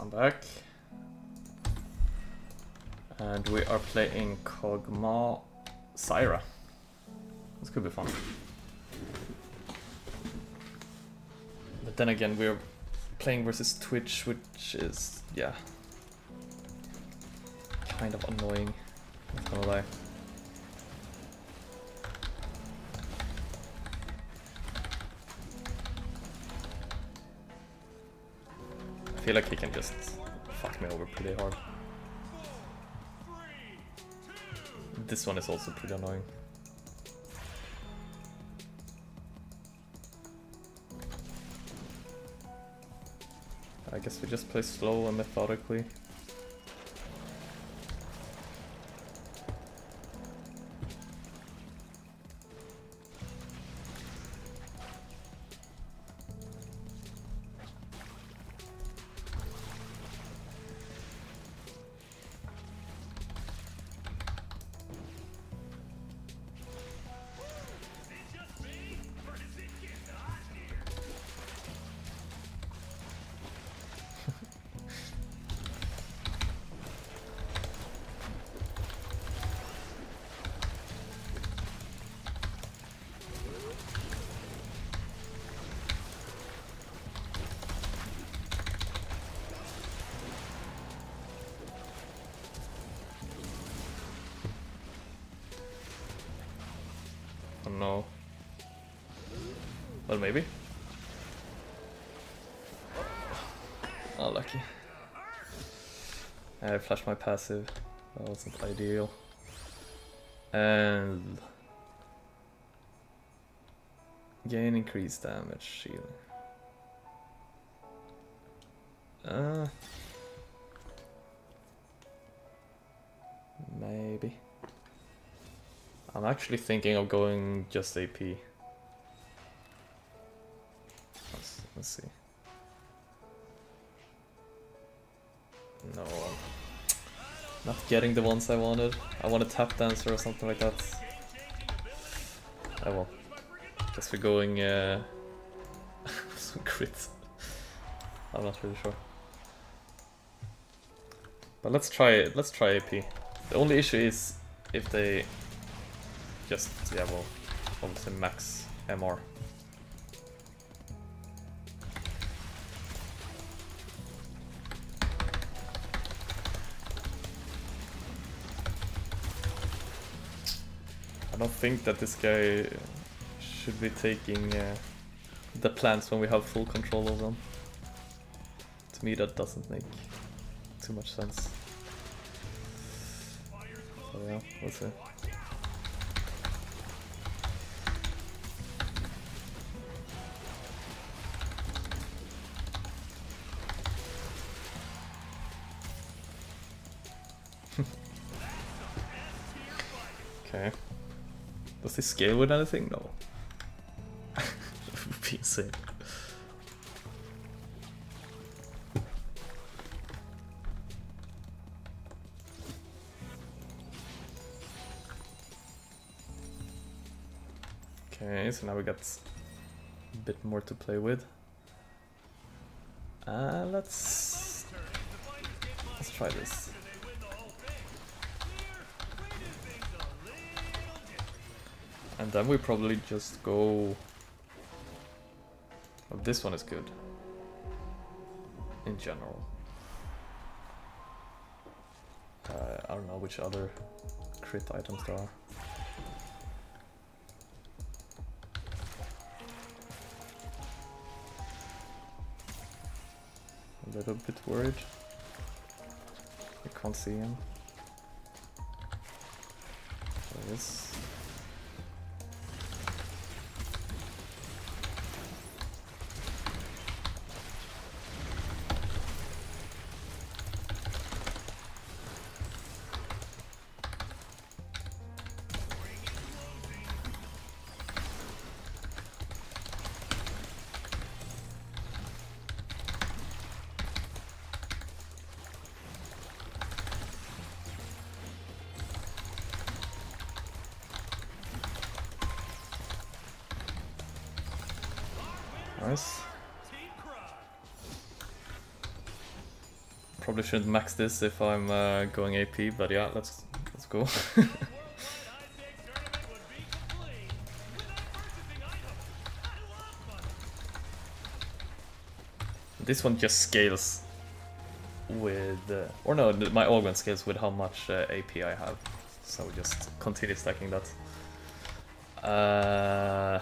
I'm back. And we are playing Kog'Maw Zyra. This could be fun. But then again, we're playing versus Twitch, which is, yeah, kind of annoying, not gonna lie. Feel like he can just fuck me over pretty hard. This one is also pretty annoying. I guess we just play slow and methodically. Maybe. Oh, lucky. I flashed my passive. That wasn't ideal. And... Gain increased damage, shield. Uh... Maybe. I'm actually thinking of going just AP. Let's, see. No, not getting the ones I wanted. I want a tap dancer or something like that. I will. Guess we're going uh, some crits. I'm not really sure. But let's try it. Let's try AP. The only issue is if they just, yeah, well, obviously max MR. I don't think that this guy should be taking uh, the plants when we have full control of them. To me that doesn't make too much sense. So yeah, we'll see. Okay. Does this scale with anything? No. that would be insane. Okay, so now we got a bit more to play with. Uh, let's let's try this. And then we probably just go... Oh, this one is good. In general. Uh, I don't know which other crit items there are. A little bit worried. I can't see him. There he is. Nice. Probably shouldn't max this if I'm uh, going AP, but yeah, let's let's go. this one just scales with, uh, or no, my organ scales with how much uh, AP I have. So we just continue stacking that. Uh,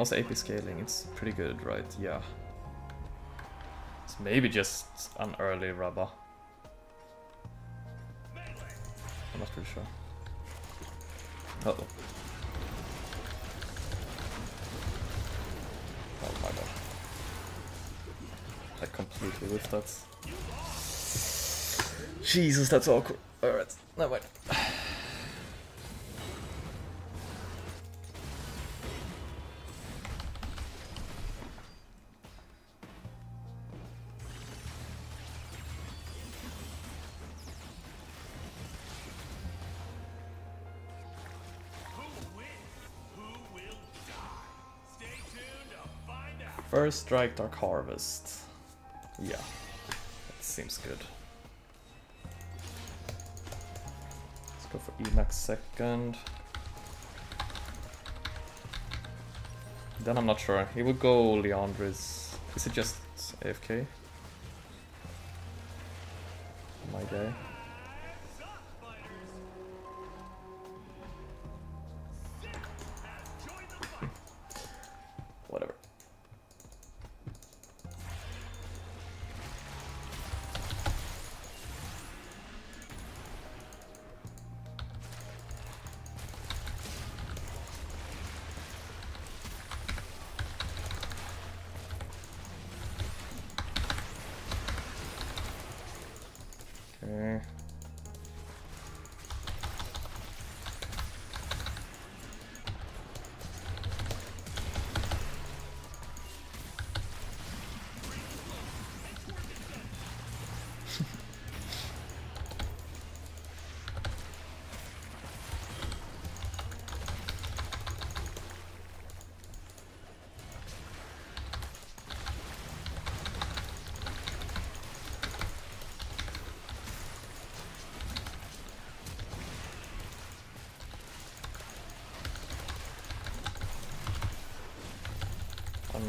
how's AP scaling? It's pretty good, right? Yeah. It's maybe just an early rubber. I'm not really sure. Uh oh. Oh my god. I completely whiffed that. Jesus, that's awkward. Alright, never mind. First strike, Dark Harvest. Yeah, that seems good. Let's go for Emax second. Then I'm not sure. He would go Liandry's. Is it just AFK?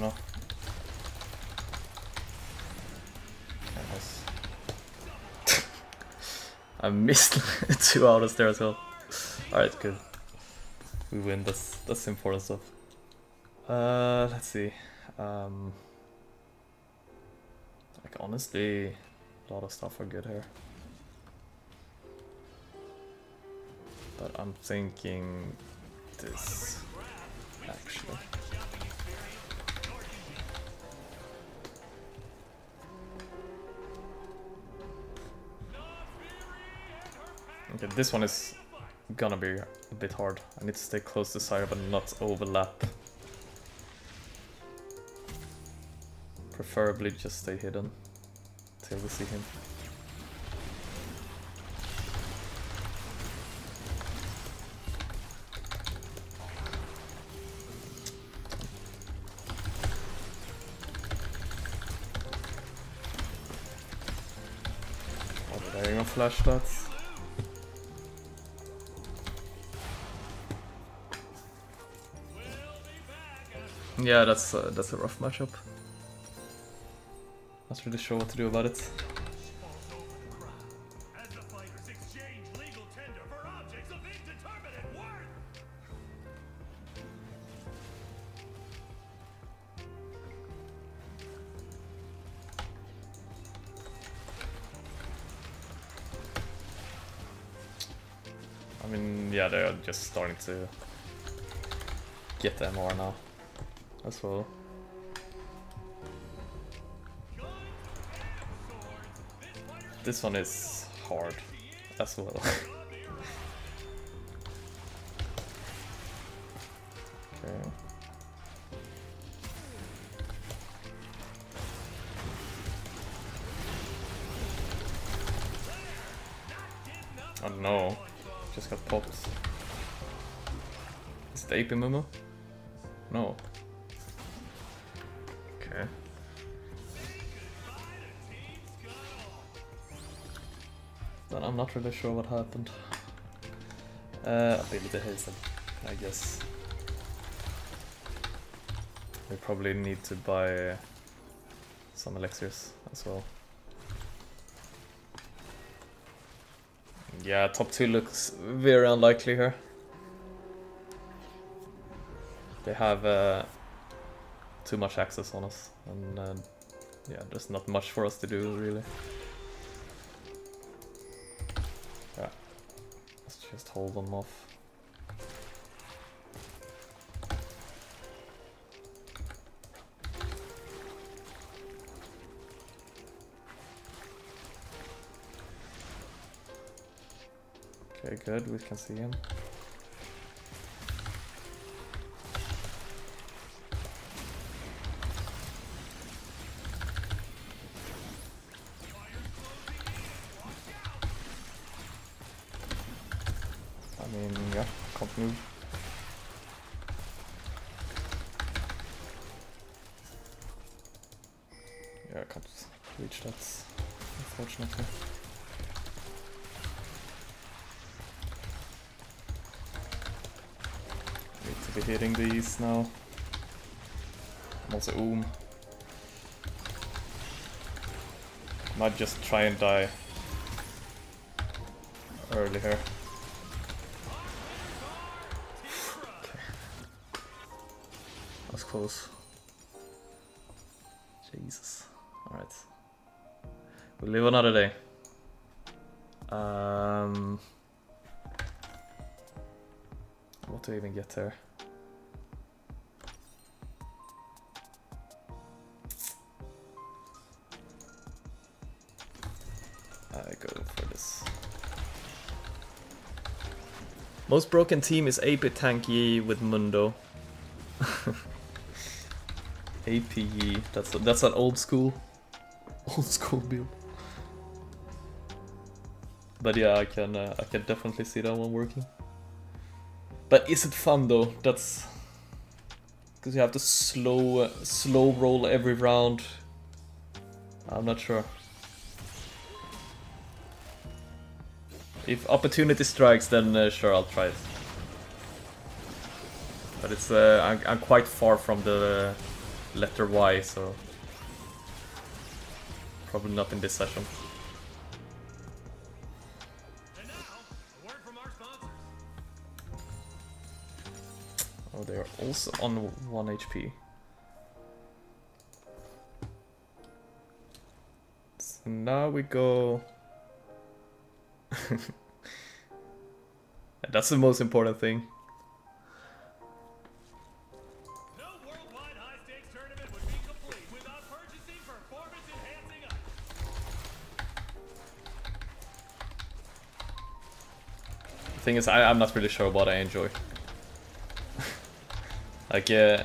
I missed two autos there as well. Alright, good. We win, that's that's important stuff. Uh let's see. Um like honestly a lot of stuff are good here. But I'm thinking this actually. This one is gonna be a bit hard. I need to stay close to Zyra but not overlap. Preferably just stay hidden till we see him. Oh, Yeah, that's uh, that's a rough matchup. Not really sure what to do about it. I mean, yeah, they're just starting to get MR now as well. This one is hard as well. okay. Oh no, just got popped. Is it AP Mumu? No. Then I'm not really sure what happened. Uh, ability hasten, I guess. We probably need to buy some elixirs as well. Yeah, top two looks very unlikely here. They have uh, too much access on us, and uh, yeah, there's not much for us to do really. Just hold them off. Okay, good, we can see him. Unfortunately. Need to be hitting these now. Also oom. Might just try and die. That was close. We'll live another day. Um, what do I even get there? I go for this. Most broken team is AP Tanky with Mundo. APE. That's that's an old school, old school build. But yeah, I can uh, I can definitely see that one working. But is it fun though? That's because you have to slow slow roll every round. I'm not sure. If opportunity strikes, then uh, sure I'll try it. But it's uh, I'm, I'm quite far from the letter Y, so probably not in this session. Oh, they are also on 1 HP. So now we go... That's the most important thing. No worldwide high-stakes tournament would be complete without purchasing performance-enhancing items. The thing is, I, I'm not really sure what I enjoy. Like, uh,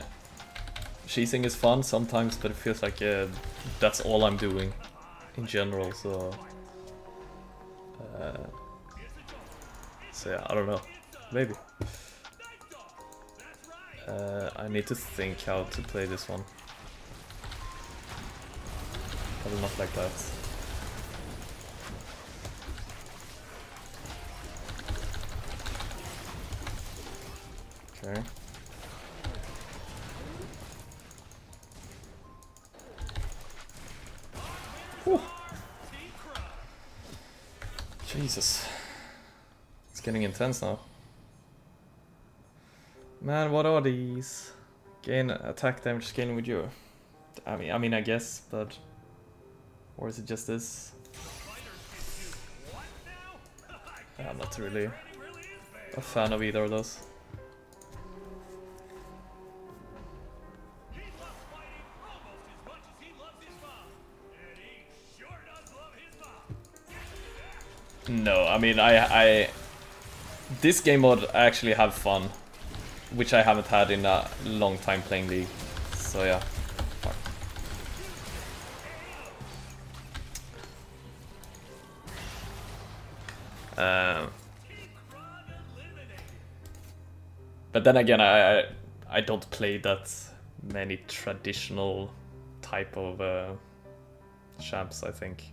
cheesing is fun sometimes, but it feels like uh, that's all I'm doing in general, so... Uh, so yeah, I don't know. Maybe. Uh, I need to think how to play this one. Probably not like that. Okay. Getting intense now. Man, what are these? Gain attack damage scaling with you. I mean, I mean, I guess, but or is it just this? I'm not really a fan of either of those. No, I mean, I, I, this game mode I actually have fun, which I haven't had in a long time playing League. So yeah. Um, but then again, I, I I don't play that many traditional type of uh, champs. I think.